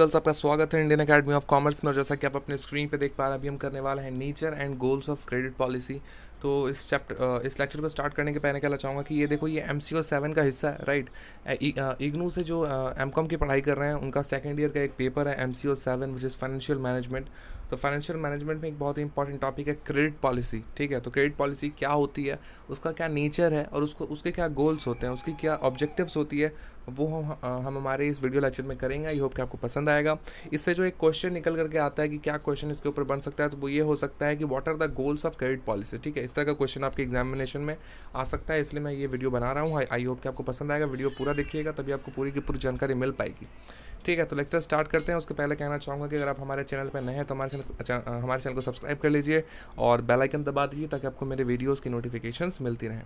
Girls आपका स्वागत है इंडियन अकेडमी ऑफ़ कॉमर्स में। और जैसा कि आप अपने स्क्रीन पे देख पा रहे हैं, अभी हम करने वाले हैं nature and goals of credit policy. तो इस चैप्टर इस लेक्चर को स्टार्ट करने के पहले कहना चाहूँगा कि ये देखो, ये एम सी सेवन का हिस्सा है राइट इग्नू से जो एम कॉम की पढ़ाई कर रहे हैं, उनका सेकेंड ईयर का एक पेपर है M C O seven which is financial management तो फाइनेंशियल मैनेजमेंट में एक बहुत ही इंपॉर्टेंट टॉपिक है क्रेडिट पॉलिसी ठीक है? तो क्रेडिट पॉलिसी क्या होती है? उसका क्या नेचर है? और उसको, उसके क्या गोल्स होते हैं? उसकी क्या ऑब्जेक्टिव्स होती है? वो हम हम हमारे इस वीडियो लेक्चर में करेंगे। आई होप कि आपको पसंद आएगा। इससे जो एक क्वेश्चन निकल करके आता है कि क्या क्वेश्चन इसके ऊपर बन सकता है तो वो ये हो सकता है कि what are the goals of credit policy ठीक है? इस तरह का क्वेश्चन आपके एग्जामिनेशन में आ सकता है, इसलिए मैं ये वीडियो बना रहा हूँ। आई होप कि आपको पसंद आएगा। वीडियो पूरा देखिएगा, तभी आपको पूरी की पूरी जानकारी मिल पाएगी। ठीक है तो लेक्चर स्टार्ट करते हैं। उसके पहले कहना चाहूँगा कि अगर आप हमारे चैनल पर नए हैं तो हमारे चैनल हमारे चैनल को सब्सक्राइब कर लीजिए और बेल आइकन दबा दीजिए ताकि आपको मेरे वीडियोज़ की नोटिफिकेशन मिलती रहें।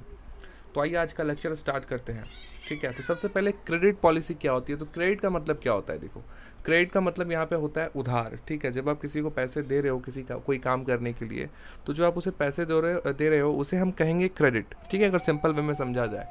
तो आइए आज का लेक्चर स्टार्ट करते हैं। ठीक है तो सबसे पहले क्रेडिट पॉलिसी क्या होती है? तो क्रेडिट का मतलब क्या होता है? देखो क्रेडिट का मतलब यहाँ पे होता है उधार। ठीक है, जब आप किसी को पैसे दे रहे हो, किसी का कोई काम करने के लिए तो जो आप उसे पैसे दे रहे दे रहे हो, उसे हम कहेंगे क्रेडिट ठीक है, अगर सिंपल वे में समझा जाए।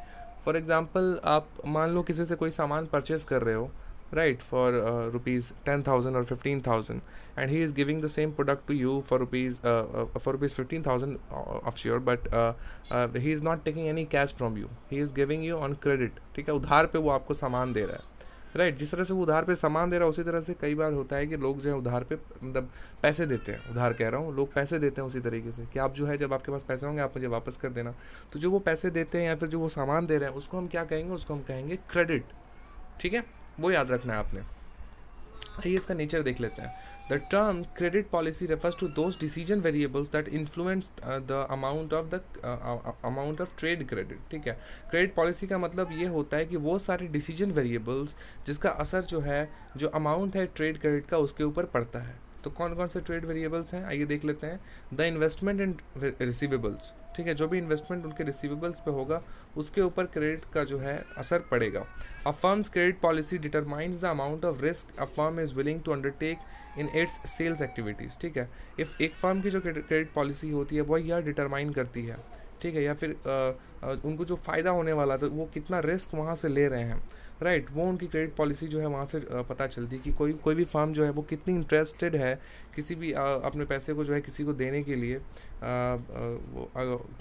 फॉर एग्ज़ाम्पल आप मान लो किसी से कोई सामान परचेज़ कर रहे हो right for uh, rupees 10000 or 15000 and he is giving the same product to you for rupees uh, uh, for rupees 15000 uh, of sure but uh, uh, he is not taking any cash from you. He is giving you on credit. ठीक है? उधार पे वो आपको सामान दे रहा है। Right right, जिस तरह से वो उधार पे सामान दे रहा है उसी तरह से कई बार होता है कि लोग जो है उधार पे मतलब पैसे देते हैं। उधार कह रहा हूँ लोग पैसे देते हैं उसी तरीके से कि आप जो है जब आपके पास पैसे होंगे आप मुझे वापस कर देना। तो जो वो पैसे देते हैं या फिर जो वो सामान दे रहे हैं उसको हम क्या कहेंगे? उसको हम कहेंगे क्रेडिट ठीक है? वो याद रखना है आपने। आइए इसका नेचर देख लेते हैं। The term credit policy refers to those decision variables that influence the amount of the amount of trade credit ठीक है? क्रेडिट पॉलिसी का मतलब ये होता है कि वो सारे डिसीज़न वेरिएबल्स जिसका असर जो है, जो अमाउंट है ट्रेड क्रेडिट का उसके ऊपर पड़ता है। तो कौन कौन से ट्रेड वेरिएबल्स हैं? आइए देख लेते हैं। द इन्वेस्टमेंट इन रिसीवेबल्स ठीक है? जो भी इन्वेस्टमेंट उनके रिसीवेबल्स पे होगा उसके ऊपर क्रेडिट का जो है असर पड़ेगा। A firm's credit policy determines the amount of risk a firm is willing to undertake in its sales activities ठीक है? इफ़ एक फर्म की जो क्रेडिट पॉलिसी होती है वह यह डिटरमाइन करती है ठीक है? या फिर आ, आ, उनको जो फ़ायदा होने वाला था वो कितना रिस्क वहाँ से ले रहे हैं। राइट वो उनकी क्रेडिट पॉलिसी जो है वहाँ से पता चलती है कि कोई कोई भी फार्म जो है वो कितनी इंटरेस्टेड है किसी भी अपने पैसे को जो है किसी को देने के लिए वो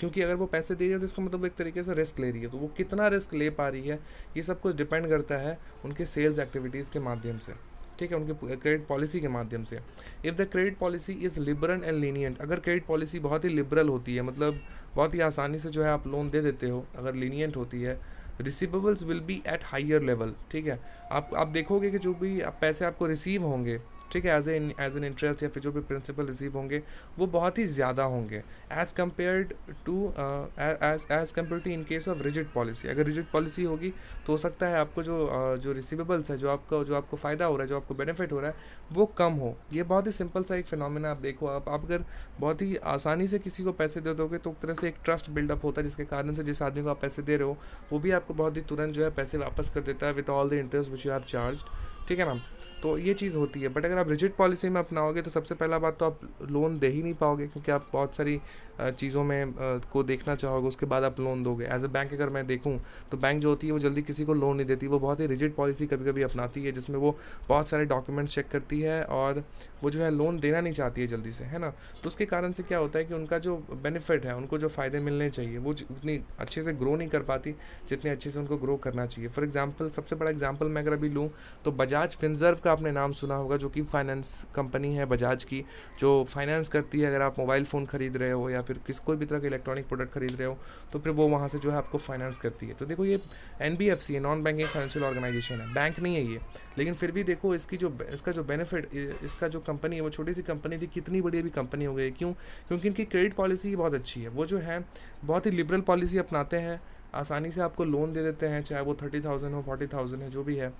क्योंकि अगर वो पैसे दे रही है तो इसका मतलब एक तरीके से रिस्क ले रही है। तो वो कितना रिस्क ले पा रही है, ये सब कुछ डिपेंड करता है उनके सेल्स एक्टिविटीज़ के माध्यम से। ठीक है, उनके क्रेडिट पॉलिसी के माध्यम से। If the credit policy is liberal and lenient अगर क्रेडिट पॉलिसी बहुत ही लिबरल होती है मतलब बहुत ही आसानी से जो है आप लोन दे देते हो, अगर लीनियंट होती है receivables will be at higher level ठीक है? आप आप देखोगे कि जो भी पैसे आपको रिसीव होंगे ठीक है as a as an interest या फिर जो भी प्रिंसिपल रिसीव होंगे वो बहुत ही ज़्यादा होंगे as compared to as compare to in case of rigid policy अगर रिजिड पॉलिसी होगी तो हो सकता है आपको जो uh, जो रिसीवेबल्स है जो आपका जो आपको फ़ायदा हो रहा है जो आपको बेनिफिट हो रहा है वो कम हो। ये बहुत ही सिंपल सा एक फिनोमिना आप देखो आप। आप अगर बहुत ही आसानी से किसी को पैसे दे दोगे तो एक तरह से एक ट्रस्ट बिल्डअप होता है जिसके कारण से जिस आदमी को आप पैसे दे रहे हो वो भी आपको बहुत ही तुरंत जो है पैसे वापस कर देता है with all the interest which you have charge ठीक है ना तो ये चीज़ होती है। बट अगर आप रिजिड पॉलिसी में अपनाओगे तो सबसे पहला बात तो आप लोन दे ही नहीं पाओगे, क्योंकि आप बहुत सारी चीज़ों में को देखना चाहोगे, उसके बाद आप लोन दोगे। एज अ बैंक अगर मैं देखूँ तो बैंक जो होती है, वो जल्दी किसी को लोन नहीं देती। वो बहुत ही रिजिड पॉलिसी कभी कभी अपनाती है, जिसमें वो बहुत सारे डॉक्यूमेंट्स चेक करती है और वो जो है लोन देना नहीं चाहती है जल्दी से, है ना? तो उसके कारण से क्या होता है कि उनका जो बेनिफिट है, उनको जो फ़ायदे मिलने चाहिए, वो उतनी अच्छे से ग्रो नहीं कर पाती, जितने अच्छे से उनको ग्रो करना चाहिए। फॉर एग्ज़ाम्पल सबसे बड़ा एग्ज़ाम्पल मैं अगर अभी लूँ तो बजाज फिनजर्व का आपने नाम सुना होगा, जो कि फाइनेंस कंपनी है बजाज की, जो फाइनेंस करती है अगर आप मोबाइल फ़ोन खरीद रहे हो या फिर किस, कोई भी तरह के इलेक्ट्रॉनिक प्रोडक्ट खरीद रहे हो तो फिर वो वहाँ से जो है आपको फाइनेंस करती है। तो देखो ये एन है नॉन बैंकिंग फाइनेंशियल ऑर्गेनाइजेशन है। बैंक नहीं है ये, लेकिन फिर भी देखो इसकी जो, इसका जो बेनिफिट इसका जो कंपनी है, वो छोटी सी कंपनी थी, कितनी बड़ी अभी कंपनी हो गई। क्यों? क्योंकि इनकी क्रेडिट पॉलिसी बहुत अच्छी है। वो जो है, बहुत ही लिबरल पॉलिसी अपनाते हैं, आसानी से आपको लोन दे देते हैं, चाहे वो थर्टी थाउज़ेंड हो फोर्टी थाउज़ेंड है, जो भी है।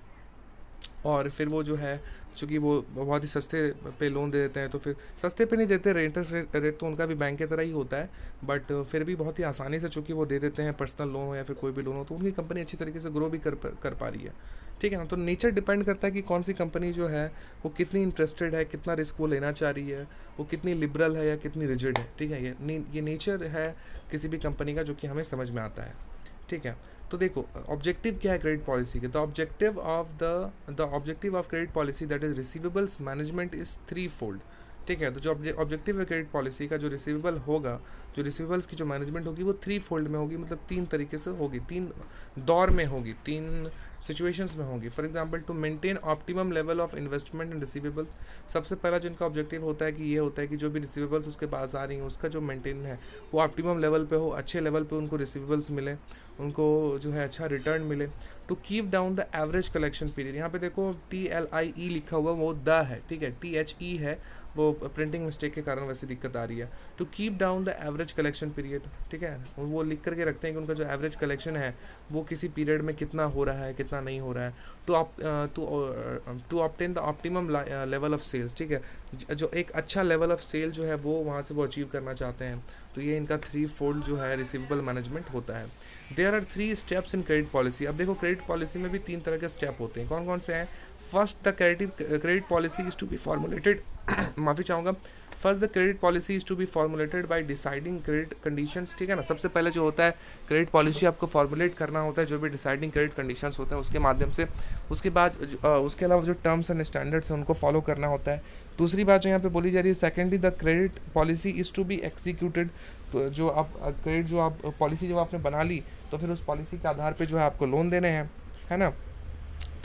और फिर वो जो है चूँकि वो बहुत ही सस्ते पे लोन दे देते हैं तो फिर सस्ते पे नहीं देते रेट रेट, रेट तो उनका भी बैंक की तरह ही होता है बट फिर भी बहुत ही आसानी से चूँकि वो दे देते हैं पर्सनल लोन हो या फिर कोई भी लोन हो तो उनकी कंपनी अच्छी तरीके से ग्रो भी कर कर पा रही है। ठीक है ना? तो नेचर डिपेंड करता है कि कौन सी कंपनी जो है वो कितनी इंटरेस्टेड है कितना रिस्क वो लेना चाह रही है वो कितनी लिबरल है या कितनी रिजिड है। ठीक है? ये ये नेचर है किसी भी कंपनी का जो कि हमें समझ में आता है। ठीक है? तो देखो ऑब्जेक्टिव क्या है क्रेडिट पॉलिसी के? The objective of the the objective of credit policy that is receivables management is threefold ठीक है तो जो ऑब्जेक्टिव है क्रेडिट पॉलिसी का जो रिसीवेबल होगा, जो रिसीवेबल्स की जो मैनेजमेंट होगी, वो थ्री फोल्ड में होगी मतलब तीन तरीके से होगी, तीन दौर में होगी, तीन सिचुएशंस में होंगी। For example to maintain optimum level of investment in receivables सबसे पहला जो इनका ऑब्जेक्टिव होता है कि ये होता है कि जो भी रिसीवेबल्स उसके पास आ रही हैं, उसका जो मेंटेन है, वो ऑप्टिमम लेवल पे हो, अच्छे लेवल पे उनको रिसीवेबल्स मिले, उनको जो है अच्छा रिटर्न मिले। To keep down the average collection period यहाँ पे देखो टी एल आई ई लिखा हुआ, वो द है, ठीक है टी एच ई है वो प्रिंटिंग मिस्टेक के कारण वैसे दिक्कत आ रही है। To keep down the average collection period ठीक है? वो लिख करके रखते हैं कि उनका जो एवरेज कलेक्शन है, वो किसी पीरियड में कितना हो रहा है, कितना नहीं हो रहा है। To to to obtain the optimum level of sales ठीक है? जो एक अच्छा लेवल ऑफ़ सेल जो है, वो वहाँ से वो अचीव करना चाहते हैं। तो ये इनका थ्री फोल्ड जो है रिसीवेबल मैनेजमेंट होता है। There are three steps in credit policy अब देखो क्रेडिट पॉलिसी में भी तीन तरह के स्टेप होते हैं। कौन कौन से हैं? First the credit credit policy is to be formulated माफ़ी चाहूँगा। First the credit policy is to be formulated by deciding credit conditions ठीक है ना? सबसे पहले जो होता है क्रेडिट पॉलिसी आपको फॉर्मुलेट करना होता है, जो भी डिसाइडिंग क्रेडिट कंडीशंस होते हैं, उसके माध्यम से। उसके बाद उसके अलावा जो टर्म्स एंड स्टैंडर्ड्स हैं, उनको फॉलो करना होता है। दूसरी बात जो यहाँ पे बोली जा रही है secondly the credit policy is to be executed तो जो आप क्रेडिट जो आप पॉलिसी जब आपने बना ली तो फिर उस पॉलिसी के आधार पर जो है आपको लोन देने हैं है ना?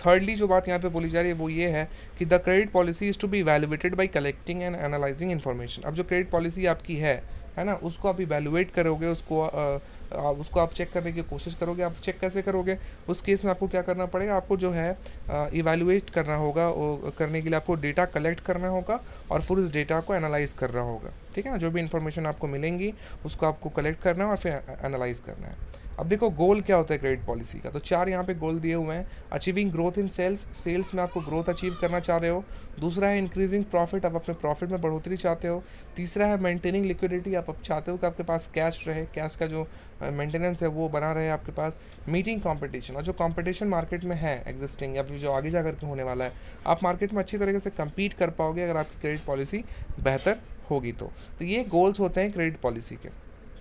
थर्डली जो बात यहाँ पे बोली जा रही है वो ये है कि the credit policy is to be valuated by collecting and analysing information अब जो क्रेडिट पॉलिसी आपकी है है ना उसको आप इवेलुएट करोगे उसको आ, उसको आप चेक करने की कोशिश करोगे, आप चेक कैसे करोगे? उस केस में आपको क्या करना पड़ेगा? आपको जो है इवेलुएट करना होगा करने के लिए आपको डेटा कलेक्ट करना होगा और फिर उस डेटा को एनालाइज करना होगा। ठीक है ना? जो भी इन्फॉर्मेशन आपको मिलेंगी, उसको आपको कलेक्ट करना है और फिर एनालाइज करना है। अब देखो गोल क्या होता है क्रेडिट पॉलिसी का? तो चार यहाँ पे गोल दिए हुए हैं। Achieving growth in sales sales में आपको ग्रोथ अचीव करना चाह रहे हो। दूसरा है इंक्रीजिंग प्रॉफिट आप अपने प्रॉफिट में बढ़ोतरी चाहते हो। तीसरा है मेंटेनिंग लिक्विडिटी आप चाहते हो कि आपके पास कैश रहे कैश का जो मेंटेनेंस है वो बना रहे आपके पास। मीटिंग कॉम्पिटिशन और जो कॉम्पिटिशन मार्केट में है एग्जिस्टिंग या फिर जो आगे जा करके होने वाला है, आप मार्केट में अच्छी तरीके से कम्पीट कर पाओगे अगर आपकी क्रेडिट पॉलिसी बेहतर होगी तो। तो ये गोल्स होते हैं क्रेडिट पॉलिसी के,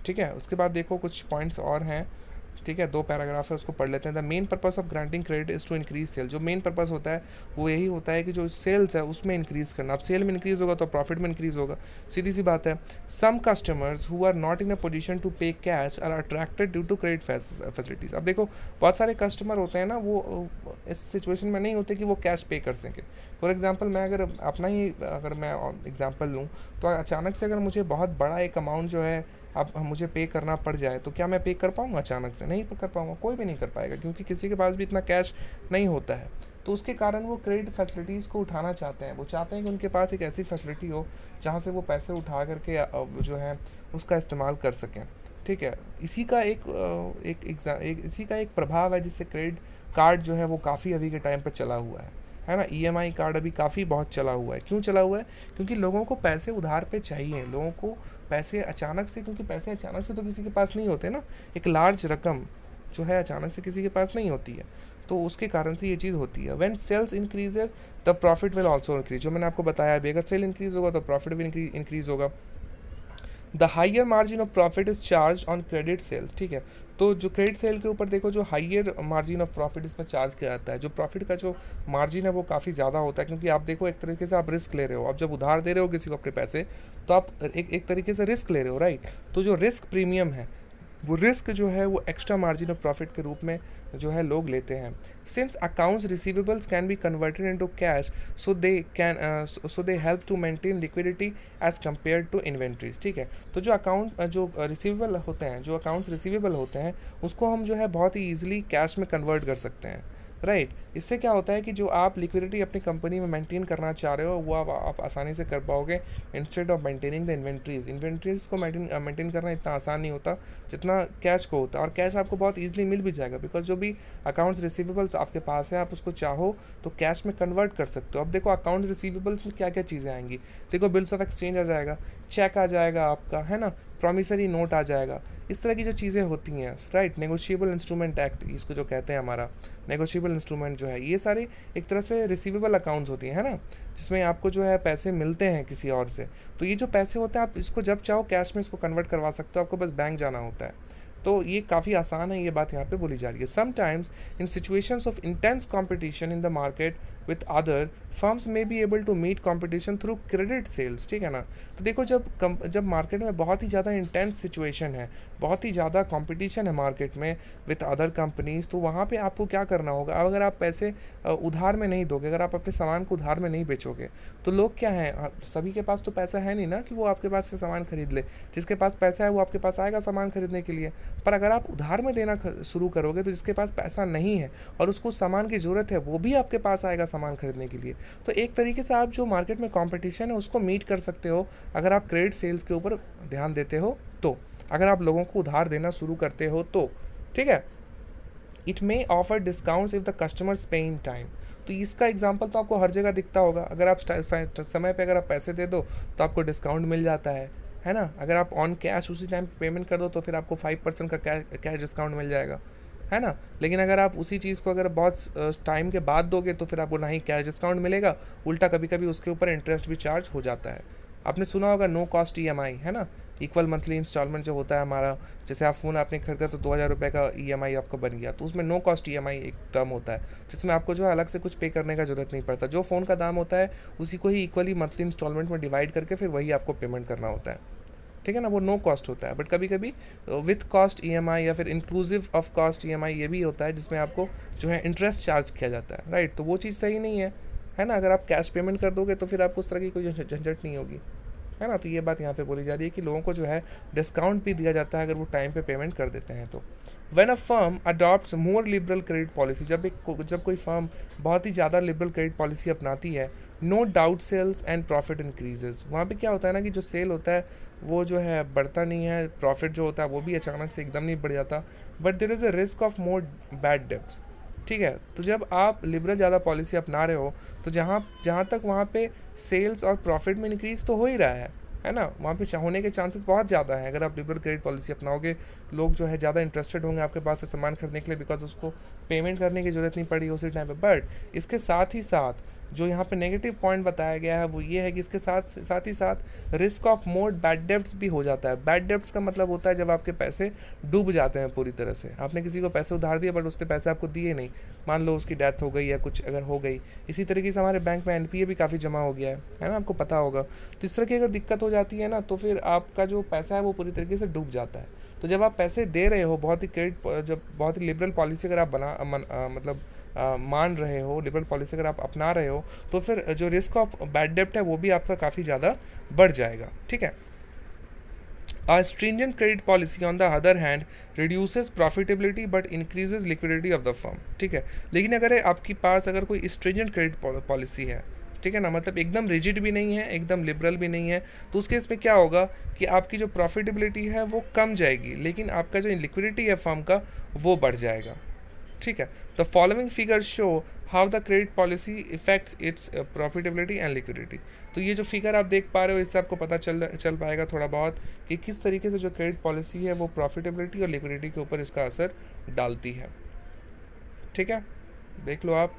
ठीक है? उसके बाद देखो कुछ पॉइंट्स और हैं। ठीक है, दो पैराग्राफ है, उसको पढ़ लेते हैं। The main purpose of granting credit is to increase sale जो मेन पर्पस होता है, वो यही होता है कि जो सेल्स है, उसमें इंक्रीज करना। अब सेल में इंक्रीज होगा तो प्रॉफिट में इंक्रीज होगा। सीधी सी बात है some customers who are not in a position to pay cash are attracted due to credit facilities अब देखो, बहुत सारे कस्टमर होते हैं ना, वो इस सिचुएशन में नहीं होते कि वो कैश पे कर सकें। फॉर एग्ज़ाम्पल मैं अगर अपना ही, अगर मैं एग्ज़ाम्पल लूँ तो अचानक से अगर मुझे बहुत बड़ा एक अमाउंट जो है अब मुझे पे करना पड़ जाए तो क्या मैं पे कर पाऊँगा अचानक से? नहीं कर पाऊँगा, कोई भी नहीं कर पाएगा, क्योंकि किसी के पास भी इतना कैश नहीं होता है। तो उसके कारण वो क्रेडिट फैसिलिटीज़ को उठाना चाहते हैं। वो चाहते हैं कि उनके पास एक ऐसी फैसिलिटी हो, जहाँ से वो पैसे उठा करके जो है, उसका इस्तेमाल कर सकें। ठीक है? इसी का एक एक एग्ज़ाम एक, इसी का एक प्रभाव है, जिससे क्रेडिट कार्ड जो है, वो काफ़ी अभी के टाइम पर चला हुआ है। है ना? ईएमआई कार्ड अभी काफ़ी बहुत चला हुआ है। क्यों चला हुआ है? क्योंकि लोगों को पैसे उधार पे चाहिए, लोगों को पैसे अचानक से, क्योंकि पैसे अचानक से तो किसी के पास नहीं होते ना। एक लार्ज रकम जो है अचानक से किसी के पास नहीं होती है। तो उसके कारण से ये चीज़ होती है। When sales increases the profit will also increase जो मैंने आपको बताया, अभी अगर सेल इंक्रीज होगा तो प्रॉफिट भी इंक्रीज होगा। The higher margin of profit is charge on credit sales ठीक है? तो जो क्रेडिट सेल के ऊपर देखो, जो हाइयर मार्जिन ऑफ़ प्रॉफिट इसमें चार्ज किया जाता है, जो प्रॉफिट का जो मार्जिन है वो काफ़ी ज़्यादा होता है, क्योंकि आप देखो, एक तरीके से आप रिस्क ले रहे हो। आप जब उधार दे रहे हो किसी को अपने पैसे तो आप एक एक तरीके से रिस्क ले रहे हो राइट तो जो रिस्क प्रीमियम है वो रिस्क जो है, वो एक्स्ट्रा मार्जिन ऑफ़ प्रॉफिट के रूप में जो है लोग लेते हैं। Since accounts receivables can be converted into cash so they can so they help to maintain liquidity as compare to inventories ठीक है? तो जो अकाउंट जो रिसीवेबल होते हैं, जो अकाउंट्स रिसीवेबल होते हैं, उसको हम जो है बहुत ही ईजिली कैश में कन्वर्ट कर सकते हैं। Right right. इससे क्या होता है कि जो आप लिक्विडिटी अपनी कंपनी में मेंटेन करना चाह रहे हो वो आप, आप आसानी से कर पाओगे instead of maintaining the inventories inventories को मेंटेन मेंटेन करना इतना आसान नहीं होता जितना कैश को होता है और कैश आपको बहुत ईजिली मिल भी जाएगा बिकॉज़ जो भी अकाउंट्स रिसीवेबल्स आपके पास है आप उसको चाहो तो कैश में कन्वर्ट कर सकते हो। अब देखो अकाउंट्स रिसीवेबल्स में क्या क्या चीज़ें आएँगी। देखो बिल्स ऑफ़ एक्सचेंज आ जाएगा चेक आ जाएगा आपका है ना? प्रॉमिसरी नोट आ जाएगा। इस तरह की जो चीज़ें होती हैं राइट नेगोशिएबल इंस्ट्रूमेंट एक्ट इसको जो कहते हैं हमारा। नेगोशिएबल इंस्ट्रूमेंट जो है, ये सारे एक तरह से रिसीवेबल अकाउंट्स होती हैं, है ना? जिसमें आपको जो है पैसे मिलते हैं किसी और से। तो ये जो पैसे होते हैं, आप इसको जब चाहो कैश में इसको कन्वर्ट करवा सकते हो, आपको बस बैंक जाना होता है। तो ये काफ़ी आसान है, ये बात यहाँ पे बोली जा रही है। Sometimes in situations of intense competition in the market with other firms may be able to meet competition through credit sales ठीक है ना? तो देखो जब कम, जब मार्केट में बहुत ही ज़्यादा इंटेंस सिचुएशन है, बहुत ही ज़्यादा कंपटीशन है मार्केट में विथ अदर कंपनीज़ तो वहाँ पे आपको क्या करना होगा? अब अगर आप पैसे उधार में नहीं दोगे, अगर आप अपने सामान को उधार में नहीं बेचोगे तो लोग क्या हैं? सभी के पास तो पैसा है नहीं ना कि वो आपके पास से सामान खरीद ले। जिसके पास पैसा है, वो आपके पास आएगा सामान खरीदने के लिए। पर अगर आप उधार में देना शुरू करोगे तो जिसके पास पैसा नहीं है और उसको सामान की ज़रूरत है, वो भी आपके पास आएगा सामान खरीदने के लिए। तो एक तरीके से आप जो मार्केट में कॉम्पिटिशन है, उसको मीट कर सकते हो। अगर आप क्रेडिट सेल्स के ऊपर ध्यान देते हो तो। अगर आप लोगों को उधार देना शुरू करते हो तो। ठीक है? It may offer discounts if the customers pay in time तो इसका एग्ज़ाम्पल तो आपको हर जगह दिखता होगा। अगर आप समय पे अगर आप पैसे दे दो तो आपको डिस्काउंट मिल जाता है। है ना? अगर आप ऑन कैश उसी टाइम पेमेंट कर दो तो फिर आपको फाइव परसेंट का कैश डिस्काउंट मिल जाएगा। है ना? लेकिन अगर आप उसी चीज़ को अगर बहुत टाइम के बाद दोगे तो फिर आपको ना ही कैश डिस्काउंट मिलेगा। उल्टा कभी कभी उसके ऊपर इंटरेस्ट भी चार्ज हो जाता है। आपने सुना होगा नो कॉस्ट ईएमआई है ना? इक्वल मंथली इंस्टॉलमेंट जो होता है हमारा, जैसे आप फ़ोन आपने खरीदा तो दो हज़ार रुपये का ई e आपका बन गया। तो उसमें no cost E M I एक टर्म होता है, जिसमें आपको जो है अलग से कुछ पे करने का ज़रूरत नहीं पड़ता। जो फ़ोन का दाम होता है, उसी को ही इक्वली मंथली इंस्टॉलमेंट में डिवाइड करके फिर वही आपको पेमेंट करना होता है। ठीक है ना, वो नो कॉस्ट होता है। बट कभी कभी विथ कॉस्ट ईएमआई या फिर इंक्लूसिव ऑफ़ कॉस्ट ईएमआई ये भी होता है, जिसमें आपको जो है इंटरेस्ट चार्ज किया जाता है। राइट तो वो चीज़ सही नहीं है। है ना? अगर आप कैश पेमेंट कर दोगे तो फिर आपको उस तरह की कोई झंझट नहीं होगी। है ना? तो ये बात यहाँ पे बोली जा रही है कि लोगों को जो है डिस्काउंट भी दिया जाता है अगर वो टाइम पे पेमेंट कर देते हैं तो। When a firm adopt more liberal credit policy जब एक जब कोई फर्म बहुत ही ज़्यादा लिबरल क्रेडिट पॉलिसी अपनाती है no doubt sales and profit increases वहाँ पे क्या होता है ना कि जो सेल होता है वो जो है बढ़ता नहीं है प्रॉफिट जो होता है वो भी अचानक से एकदम नहीं बढ़ जाता। But there is a risk of more bad debts ठीक है? तो जब आप लिबरल ज़्यादा पॉलिसी अपना रहे हो तो जहाँ जहाँ तक वहाँ पे सेल्स और प्रॉफिट में इंक्रीज तो हो ही रहा है है ना? वहाँ पे होने के चांसेस बहुत ज़्यादा हैं। अगर आप लिबरल क्रेडिट पॉलिसी अपनाओगे, लोग जो है ज़्यादा इंटरेस्टेड होंगे आपके पास से सामान खरीदने के लिए बिकॉज़ उसको पेमेंट करने की ज़रूरत नहीं पड़ी उसी टाइम पर बट इसके साथ ही साथ जो यहाँ पे नेगेटिव पॉइंट बताया गया है, वो ये है कि इसके साथ साथ ही साथ रिस्क ऑफ़ मोर बैड डेप्ट भी हो जाता है। बैड डेप्ट का मतलब होता है जब आपके पैसे डूब जाते हैं पूरी तरह से। आपने किसी को पैसे उधार दिए बट उसने पैसे आपको दिए नहीं। मान लो उसकी डेथ हो गई या कुछ अगर हो गई। इसी तरीके से हमारे बैंक में एनपीए भी काफ़ी जमा हो गया है। है ना? आपको पता होगा। तो इस तरह की अगर दिक्कत हो जाती है ना तो फिर आपका जो पैसा है वो पूरी तरीके से डूब जाता है। तो जब आप पैसे दे रहे हो, बहुत ही क्रेडिट जब बहुत ही लिबरल पॉलिसी अगर आप बना मतलब मान रहे हो लिबरल पॉलिसी अगर आप अपना रहे हो तो फिर जो रिस्क ऑफ़ बैड डेप्ट है वो भी आपका काफ़ी ज़्यादा बढ़ जाएगा ठीक है? A stringent credit policy, on the other hand, reduces but increases liquidity of the firm. ठीक है? लेकिन अगर आपके पास अगर कोई स्ट्रिंजेंट क्रेडिट पॉलिसी है ठीक है ना? मतलब एकदम रिजिड भी नहीं है एकदम लिबरल भी नहीं है तो उस केस में क्या होगा कि आपकी जो प्रॉफिटेबिलिटी है वो कम जाएगी लेकिन आपका जो लिक्विडिटी है फर्म का वो बढ़ जाएगा। ठीक है। The following figure show how the credit policy effects its profitability and liquidity तो ये जो फिगर आप देख पा रहे हो, इससे आपको पता चल चल पाएगा थोड़ा बहुत कि किस तरीके से जो क्रेडिट पॉलिसी है वो प्रॉफिटेबिलिटी और लिक्विडिटी के ऊपर इसका असर डालती है। ठीक है? देख लो आप।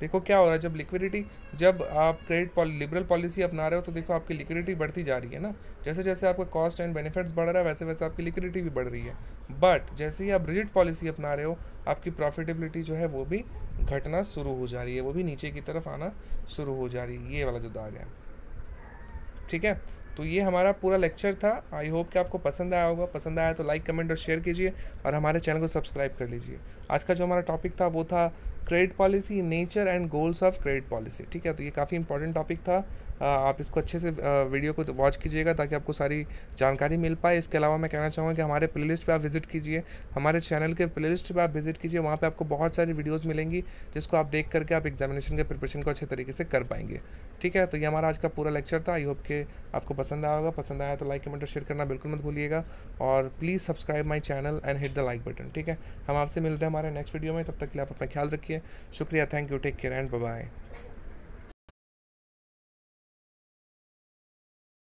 देखो क्या हो रहा है, जब लिक्विडिटी जब आप क्रेडिट लिबरल पॉलिसी अपना रहे हो तो देखो आपकी लिक्विडिटी बढ़ती जा रही है ना। जैसे जैसे आपका कॉस्ट एंड बेनिफिट्स बढ़ रहा है, वैसे वैसे आपकी लिक्विडिटी भी बढ़ रही है। बट जैसे ही आप रिजिड पॉलिसी अपना रहे हो, आपकी प्रॉफिटेबिलिटी जो है, वो भी घटना शुरू हो जा रही है, वो भी नीचे की तरफ़ आना शुरू हो जा रही है। ये वाला जो दाग है। ठीक है? तो ये हमारा पूरा लेक्चर था। आई होप कि आपको पसंद आया होगा। पसंद आया तो लाइक कमेंट और शेयर कीजिए और हमारे चैनल को सब्सक्राइब कर लीजिए। आज का जो हमारा टॉपिक था वो था credit policy nature and goals of credit policy ठीक है तो ये काफ़ी इंपॉर्टेंट टॉपिक था। आप इसको अच्छे से वीडियो को वॉच कीजिएगा ताकि आपको सारी जानकारी मिल पाए। इसके अलावा मैं कहना चाहूँगा कि हमारे प्लेलिस्ट पे आप विज़िट कीजिए। हमारे चैनल के प्लेलिस्ट पे आप विज़िट कीजिए। वहाँ पे आपको बहुत सारी वीडियोस मिलेंगी, जिसको आप देख करके आप एग्जामिनेशन के प्रिपरेशन को अच्छे तरीके से कर पाएँगे। ठीक है? तो ये हमारा आज का पूरा लेक्चर था। आई होप के आपको पसंद आया होगा। पसंद आया तो लाइक कमेंट और शेयर करना बिल्कुल मत भूलिएगा। और please subscribe my channel and hit the like button ठीक है? हम आपसे मिलते हैं हमारे नेक्स्ट वीडियो में। तब तक के लिए आप अपना ख्याल रखिए। शुक्रिया। Thank you take care and bye